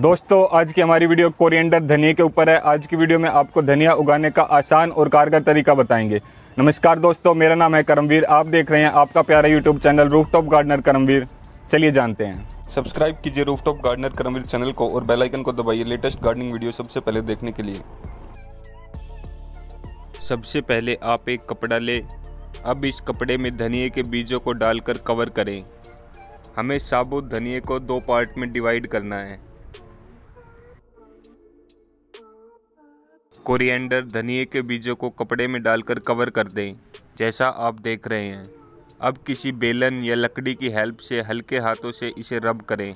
दोस्तों, आज की हमारी वीडियो कोरिएंडर धनिया के ऊपर है। आज की वीडियो में आपको धनिया उगाने का आसान और कारगर तरीका बताएँगे। नमस्कार दोस्तों, मेरा नाम है करमवीर। आप देख रहे हैं आपका प्यारा YouTube channel rooftop gardener Karamveer. चलिए जानते हैं। सब्सक्राइब कीजिए रूफटॉप गार्डनर करमवीर चैनल को और बेलाइकन को दबाइए लेटेस्ट गार्डनिंग वीडियो सबसे पहले देखने के लिए। सबसे पहले आप एक कपड़ा ले। अब इस कपड़े में धनिए के बीजों को डालकर कवर करें। हमें साबुत धनिए को दो पार्ट में डिवाइड करना है। कोरिएंडर धनिए के बीजों को कपड़े में डालकर कवर कर दें, जैसा आप देख रहे हैं। अब किसी बेलन या लकड़ी की हेल्प से हल्के हाथों से इसे रब करें,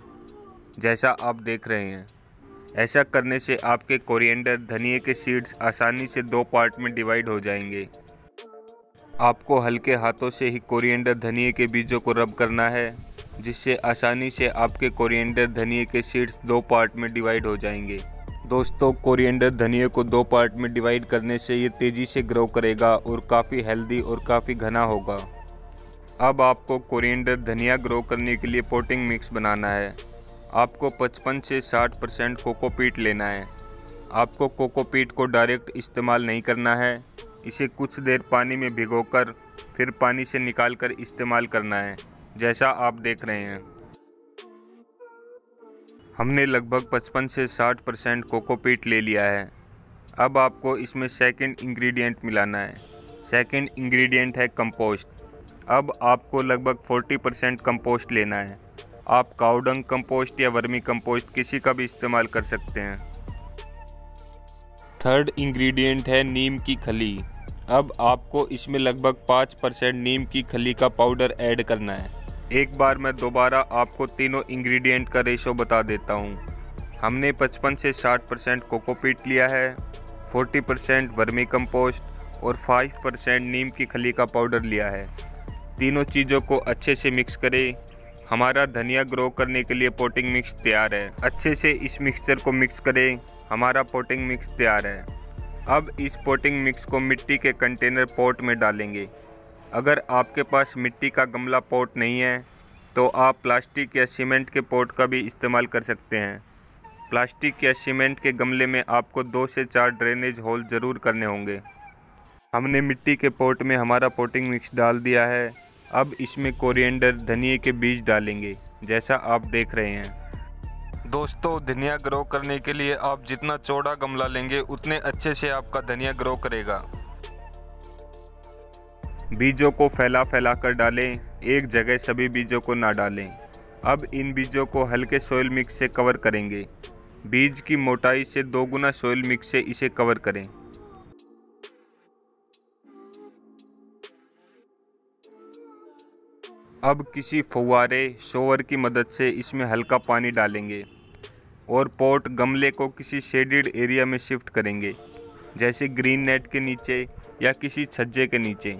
जैसा आप देख रहे हैं। ऐसा करने से आपके कोरिएंडर धनिए के सीड्स आसानी से दो पार्ट में डिवाइड हो जाएँगे। आपको हल्के हाथों से ही कोरिएंडर धनिए के बीजों को रब करना है, जिससे आसानी से आपके कोरिएंडर धनिए के सीड्स दो पार्ट में डिवाइड हो जाएँगे। दोस्तों, कोरिएंडर धनिए को दो पार्ट में डिवाइड करने से ये तेज़ी से ग्रो करेगा और काफ़ी हेल्दी और काफ़ी घना होगा। अब आपको कोरिएंडर धनिया ग्रो करने के लिए पोटिंग मिक्स बनाना है। आपको 55 से 60 परसेंट कोकोपीट लेना है। आपको कोकोपीट को डायरेक्ट इस्तेमाल नहीं करना है। इसे कुछ देर पानी में भिगोकर, फिर पानी से निकाल कर इस्तेमाल करना है, जैसा आप देख रहे हैं। हमने लगभग 55 से 60 परसेंट कोकोपीट ले लिया है। अब आपको इसमें सेकंड इंग्रेडिएंट मिलाना है। सेकंड इंग्रेडिएंट है कंपोस्ट अब आपको लगभग 40 परसेंट कंपोस्ट लेना है। आप काउडंग कंपोस्ट या वर्मी कंपोस्ट किसी का भी इस्तेमाल कर सकते हैं। थर्ड इंग्रेडिएंट है नीम की खली। अब आपको इसमें लगभग पाँच परसेंट नीम की खली का पाउडर ऐड करना है। एक बार मैं दोबारा आपको तीनों इंग्रेडिएंट का रेशो बता देता हूँ। हमने 55 से 60 परसेंट कोकोपीट लिया है 40 परसेंट वर्मी कंपोस्ट और 5 परसेंट नीम की खली का पाउडर लिया है। तीनों चीज़ों को अच्छे से मिक्स करें। हमारा धनिया ग्रो करने के लिए पोटिंग मिक्स तैयार है। अच्छे से इस मिक्सचर को मिक्स करें। हमारा पोटिंग मिक्स तैयार है। अब इस पोटिंग मिक्स को मिट्टी के कंटेनर पोट में डालेंगे। अगर आपके पास मिट्टी का गमला पोट नहीं है तो आप प्लास्टिक या सीमेंट के पोट का भी इस्तेमाल कर सकते हैं। प्लास्टिक या सीमेंट के गमले में आपको दो से चार ड्रेनेज होल ज़रूर करने होंगे। हमने मिट्टी के पोट में हमारा पोटिंग मिक्स डाल दिया है। अब इसमें कोरिएंडर धनिए के बीज डालेंगे, जैसा आप देख रहे हैं। दोस्तों, धनिया ग्रो करने के लिए आप जितना चौड़ा गमला लेंगे, उतने अच्छे से आपका धनिया ग्रो करेगा। बीजों को फैला फैला कर डालें, एक जगह सभी बीजों को ना डालें। अब इन बीजों को हल्के सोयल मिक्स से कवर करेंगे। बीज की मोटाई से दो गुना सोयल मिक्स से इसे कवर करें। अब किसी फुवारे शोवर की मदद से इसमें हल्का पानी डालेंगे और पोट गमले को किसी शेडेड एरिया में शिफ्ट करेंगे, जैसे ग्रीन नेट के नीचे या किसी छज्जे के नीचे।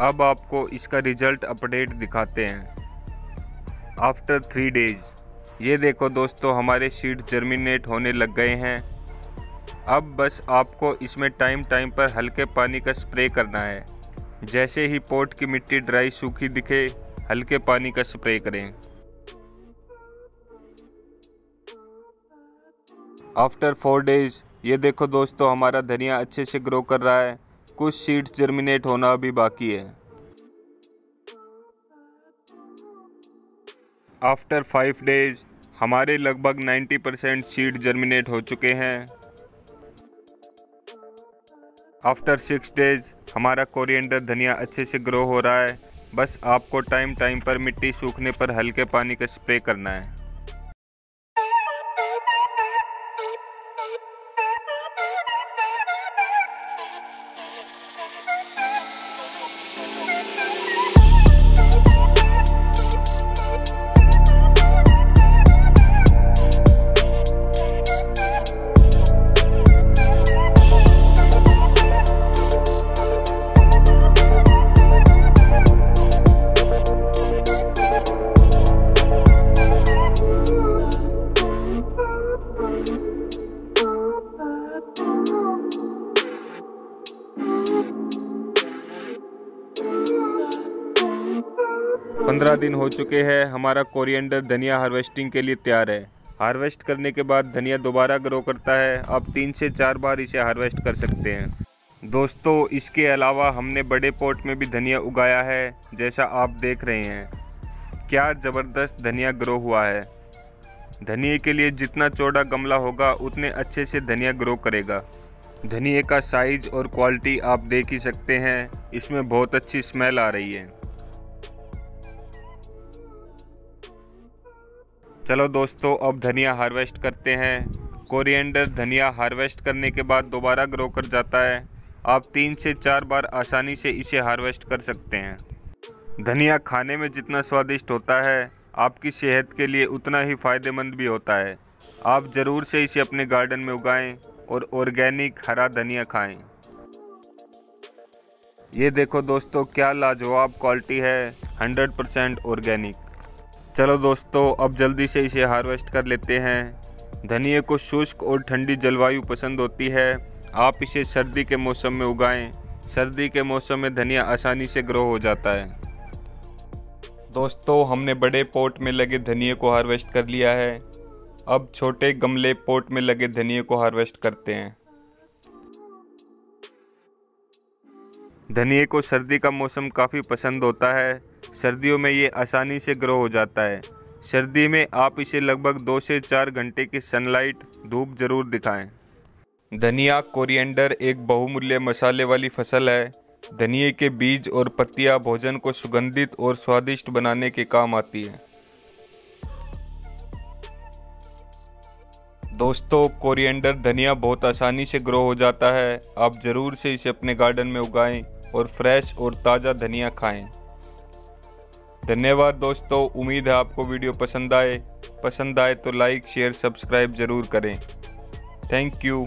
अब आपको इसका रिज़ल्ट अपडेट दिखाते हैं। आफ्टर थ्री डेज़ ये देखो दोस्तों, हमारे सीड जर्मिनेट होने लग गए हैं। अब बस आपको इसमें टाइम टाइम पर हल्के पानी का स्प्रे करना है। जैसे ही पोट की मिट्टी ड्राई सूखी दिखे, हल्के पानी का स्प्रे करें। आफ्टर फोर डेज़ ये देखो दोस्तों, हमारा धनिया अच्छे से ग्रो कर रहा है। कुछ सीड्स जर्मिनेट होना अभी बाकी है। आफ्टर फाइव डेज़ हमारे लगभग 90 परसेंट सीड जर्मिनेट हो चुके हैं। आफ्टर सिक्स डेज़ हमारा कोरिएंडर धनिया अच्छे से ग्रो हो रहा है। बस आपको टाइम टाइम पर मिट्टी सूखने पर हल्के पानी का स्प्रे करना है। पंद्रह दिन हो चुके हैं, हमारा कोरिएंडर धनिया हार्वेस्टिंग के लिए तैयार है। हार्वेस्ट करने के बाद धनिया दोबारा ग्रो करता है, आप तीन से चार बार इसे हार्वेस्ट कर सकते हैं। दोस्तों, इसके अलावा हमने बड़े पोट में भी धनिया उगाया है, जैसा आप देख रहे हैं। क्या ज़बरदस्त धनिया ग्रो हुआ है। धनिए के लिए जितना चौड़ा गमला होगा, उतने अच्छे से धनिया ग्रो करेगा। धनिए का साइज़ और क्वालिटी आप देख ही सकते हैं, इसमें बहुत अच्छी स्मेल आ रही है। चलो दोस्तों, अब धनिया हार्वेस्ट करते हैं। कोरिएंडर धनिया हार्वेस्ट करने के बाद दोबारा ग्रो कर जाता है। आप तीन से चार बार आसानी से इसे हार्वेस्ट कर सकते हैं। धनिया खाने में जितना स्वादिष्ट होता है, आपकी सेहत के लिए उतना ही फ़ायदेमंद भी होता है। आप ज़रूर से इसे अपने गार्डन में उगाएँ और ऑर्गेनिक हरा धनिया खाएँ। ये देखो दोस्तों, क्या लाजवाब क्वालिटी है। 100 परसेंट ऑर्गेनिक चलो दोस्तों, अब जल्दी से इसे हार्वेस्ट कर लेते हैं। धनिए को शुष्क और ठंडी जलवायु पसंद होती है। आप इसे सर्दी के मौसम में उगाएँ। सर्दी के मौसम में धनिया आसानी से ग्रो हो जाता है। दोस्तों, हमने बड़े पोट में लगे धनिए को हार्वेस्ट कर लिया है। अब छोटे गमले पोट में लगे धनिए को हार्वेस्ट करते हैं। धनिए को सर्दी का मौसम काफ़ी पसंद होता है। सर्दियों में ये आसानी से ग्रो हो जाता है। सर्दी में आप इसे लगभग दो से चार घंटे की सनलाइट धूप ज़रूर दिखाएँ। धनिया, कोरिएंडर एक बहुमूल्य मसाले वाली फ़सल है। धनिए के बीज और पत्तियाँ भोजन को सुगंधित और स्वादिष्ट बनाने के काम आती है। दोस्तों, कोरिएंडर धनिया बहुत आसानी से ग्रो हो जाता है। आप ज़रूर से इसे अपने गार्डन में उगाएँ और फ्रेश और ताज़ा धनिया खाएँ। धन्यवाद दोस्तों, उम्मीद है आपको वीडियो पसंद आए। पसंद आए तो लाइक, शेयर, सब्सक्राइब ज़रूर करें। Thank you.